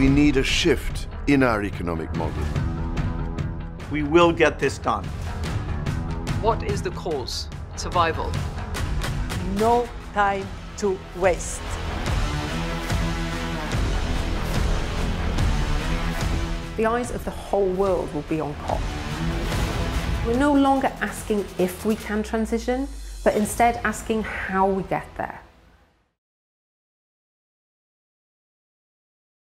We need a shift in our economic model. We will get this done. What is the cause? Survival. No time to waste. The eyes of the whole world will be on COP. We're no longer asking if we can transition, but instead asking how we get there.